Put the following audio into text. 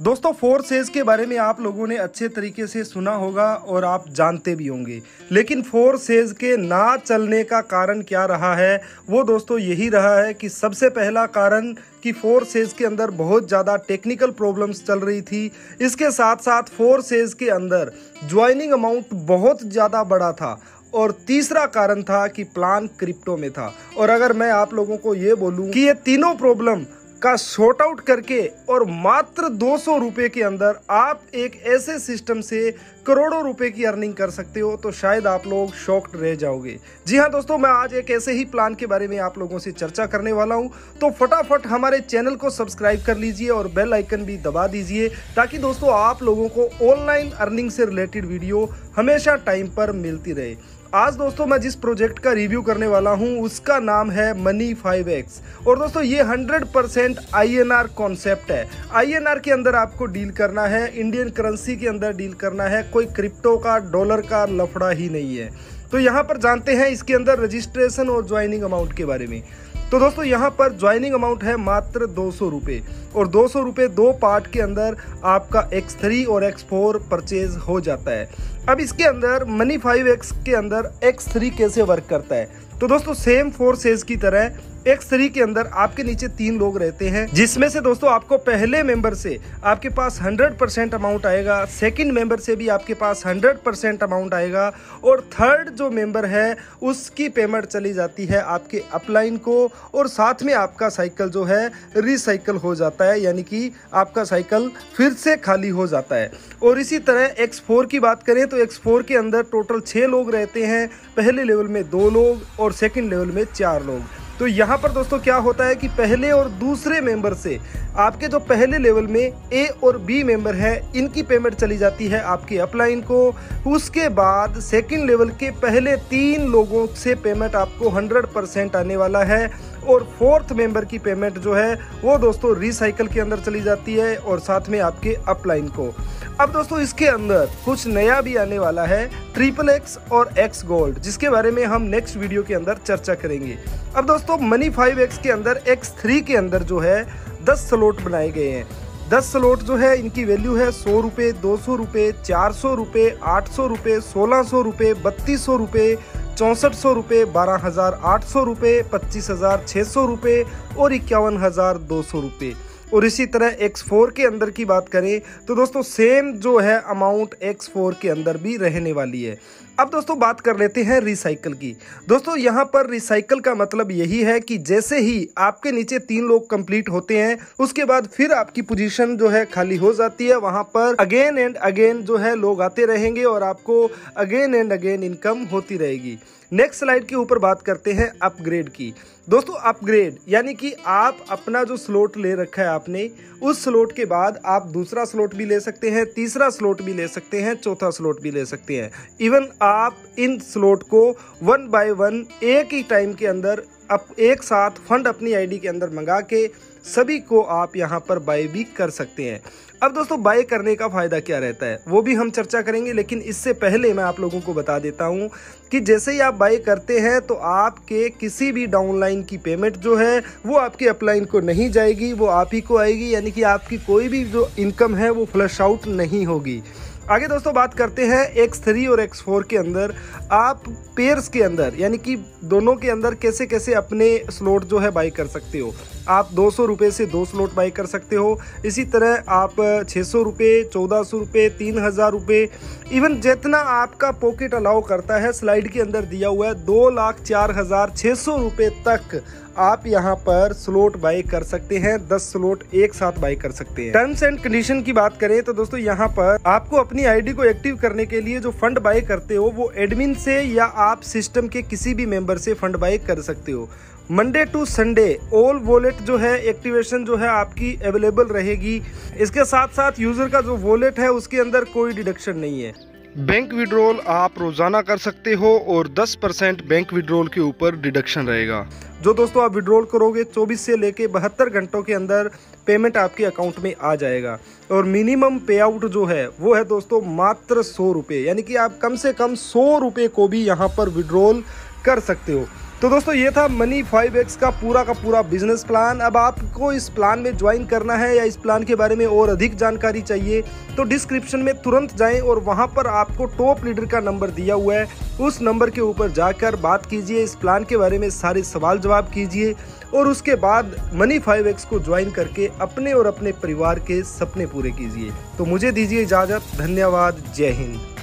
दोस्तों, four says के बारे में आप लोगों ने अच्छे तरीके से सुना होगा और आप जानते भी होंगे। लेकिन फोर सेज के ना चलने का कारण क्या रहा है? वो दोस्तों, यही रहा है कि सबसे पहला कारण कि फोर सेज के अंदर बहुत ज़्यादा टेक्निकल प्रॉब्लम्स चल रही थी। इसके साथ साथ फोर सेज के अंदर ज्वाइनिंग अमाउंट बहुत ज़्यादा बड़ा था और तीसरा कारण था कि प्लान क्रिप्टो में था। और अगर मैं आप लोगों को ये बोलूँ कि ये तीनों प्रॉब्लम का शॉर्ट आउट करके और मात्र दो सौ रुपये के अंदर आप एक ऐसे सिस्टम से करोड़ों रुपए की अर्निंग कर सकते हो तो शायद आप लोग शॉक्ड रह जाओगे। जी हाँ दोस्तों, मैं आज एक ऐसे ही प्लान के बारे में आप लोगों से चर्चा करने वाला हूँ। तो फटाफट हमारे चैनल को सब्सक्राइब कर लीजिए और बेल आइकन भी दबा दीजिए, ताकि दोस्तों आप लोगों को ऑनलाइन अर्निंग से रिलेटेड वीडियो हमेशा टाइम पर मिलती रहे। आज दोस्तों मैं जिस प्रोजेक्ट का रिव्यू करने वाला हूँ, उसका नाम है मनी फाइव एक्स। और दोस्तों, ये 100 percent I N R concept है। आई एन आर के अंदर आपको डील करना है, इंडियन करेंसी के अंदर डील करना है, कोई क्रिप्टो का, डॉलर का लफड़ा ही नहीं है। तो यहाँ पर जानते हैं इसके अंदर रजिस्ट्रेशन और ज्वाइनिंग अमाउंट के बारे में। तो दोस्तों, यहाँ पर ज्वाइनिंग अमाउंट है मात्र दो सौ और दो सौ दो पार्ट के अंदर आपका एक्स थ्री और एक्स फोर परचेज हो जाता है। अब इसके अंदर मनी फाइव एक्स के अंदर एक्स थ्री कैसे वर्क करता है? तो दोस्तों सेम फोर सेज की तरह एक्स थ्री के अंदर आपके नीचे तीन लोग रहते हैं, जिसमें से दोस्तों आपको पहले मेंबर से आपके पास 100 परसेंट अमाउंट आएगा सेकंड मेंबर से भी आपके पास 100 परसेंट अमाउंट आएगा, और थर्ड जो मेंबर है, उसकी पेमेंट चली जाती है आपके अपलाइन को, और साथ में आपका साइकिल जो है रिसाइकल हो जाता है, यानी कि आपका साइकिल फिर से खाली हो जाता है। और इसी तरह एक्स की बात करें तो एक्स के अंदर टोटल छः लोग रहते हैं, पहले लेवल में दो लोग और सेकेंड लेवल में चार लोग। तो यहाँ पर दोस्तों क्या होता है कि पहले और दूसरे मेंबर से आपके जो पहले लेवल में ए और बी मेंबर है, इनकी पेमेंट चली जाती है आपके अपलाइन को। उसके बाद सेकंड लेवल के पहले तीन लोगों से पेमेंट आपको 100 परसेंट आने वाला है और फोर्थ मेंबर की पेमेंट जो है, वो दोस्तों रिसाइकल के अंदर चली जाती है और साथ में आपके अपलाइन को। अब दोस्तों, इसके अंदर कुछ नया भी आने वाला है ट्रिपल एक्स और एक्स गोल्ड जिसके बारे में हम नेक्स्ट वीडियो के अंदर चर्चा करेंगे। अब दोस्तों मनी फाइव एक्स के अंदर एक्स थ्री के अंदर जो है, दस स्लोट बनाए गए हैं। दस स्लोट जो है, इनकी वैल्यू है सौ रुपये दो सौ रुपये चार सौ रुपये आठ सौ रुपये सोलह सौ रुपये बत्तीस सौ रुपये चौंसठ सौ रुपये बारह हज़ार आठ सौ रुपये पच्चीस हज़ार छः सौ रुपये और इक्यावन हज़ार दो सौ रुपये और इसी तरह X4 के अंदर की बात करें तो दोस्तों सेम जो है अमाउंट X4 के अंदर भी रहने वाली है। अब दोस्तों बात कर लेते हैं रिसाइकल की। दोस्तों, यहाँ पर रिसाइकल का मतलब यही है कि जैसे ही आपके नीचे तीन लोग कंप्लीट होते हैं, उसके बाद फिर आपकी पोजीशन जो है खाली हो जाती है। वहाँ पर अगेन एंड अगेन जो है लोग आते रहेंगे और आपको अगेन एंड अगेन इनकम होती रहेगी। नेक्स्ट स्लाइड के ऊपर बात करते हैं अपग्रेड की। दोस्तों अपग्रेड यानी कि आप अपना जो स्लोट ले रखा है आपने, उस स्लोट के बाद आप दूसरा स्लोट भी ले सकते हैं, तीसरा स्लोट भी ले सकते हैं, चौथा स्लोट भी ले सकते हैं। इवन आप इन स्लोट को वन बाय वन एक ही टाइम के अंदर अप, एक साथ फंड अपनी आईडी के अंदर मंगा के सभी को आप यहाँ पर बाय भी कर सकते हैं। अब दोस्तों बाय करने का फ़ायदा क्या रहता है? वो भी हम चर्चा करेंगे, लेकिन इससे पहले मैं आप लोगों को बता देता हूँ कि जैसे ही आप बाय करते हैं तो आपके किसी भी डाउनलाइन की पेमेंट जो है, वो आपके अपलाइन को नहीं जाएगी, वो आप ही को आएगी, यानी कि आपकी कोई भी जो इनकम है, वो फ्लश आउट नहीं होगी। आगे दोस्तों बात करते हैं एक्स थ्री और एक्स फोर के अंदर। आप पेयर्स के अंदर, यानी कि दोनों के अंदर कैसे कैसे अपने स्लोट जो है बाई कर सकते हो। आप दो सौ रुपये से दो स्लोट बाई कर सकते हो। इसी तरह आप छः सौ रुपये चौदह सौ रुपये तीन हज़ार रुपये इवन जितना आपका पॉकेट अलाउ करता है, स्लाइड के अंदर दिया हुआ है, दो लाख चार हज़ार छः सौ रुपये तक आप यहाँ पर स्लोट बाई कर सकते हैं, दस स्लोट एक साथ बाई कर सकते हैं। टर्म्स एंड कंडीशन की बात करें तो दोस्तों यहाँ पर आपको अपनी आईडी को एक्टिव करने के लिए जो फंड बाई करते हो, वो एडमिन से या आप सिस्टम के किसी भी मेंबर से फंड बाई कर सकते हो। Monday to Sunday all wallet जो है एक्टिवेशन जो है आपकी अवेलेबल रहेगी। इसके साथ साथ यूज़र का जो वॉलेट है उसके अंदर कोई डिडक्शन नहीं है। बैंक विड्रॉल आप रोज़ाना कर सकते हो और 10 परसेंट बैंक विड्रॉल के ऊपर डिडक्शन रहेगा। जो दोस्तों आप विड्रॉल करोगे 24 से लेके बहत्तर घंटों के अंदर पेमेंट आपके अकाउंट में आ जाएगा। और मिनिमम पे आउट जो है वो है दोस्तों मात्र सौ रुपये यानी कि आप कम से कम सौ रुपये को भी यहाँ पर विड्रॉल कर सकते हो। तो दोस्तों, ये था मनी फाइव एक्स का पूरा का पूरा बिज़नेस प्लान अब आपको इस प्लान में ज्वाइन करना है या इस प्लान के बारे में और अधिक जानकारी चाहिए तो डिस्क्रिप्शन में तुरंत जाएँ और वहाँ पर आपको टॉप लीडर का नंबर दिया हुआ है। उस नंबर के ऊपर जाकर बात कीजिए, इस प्लान के बारे में सारे सवाल जवाब कीजिए और उसके बाद मनी फाइव एक्स को ज्वाइन करके अपने और अपने परिवार के सपने पूरे कीजिए। तो मुझे दीजिए इजाज़त, धन्यवाद, जय हिंद।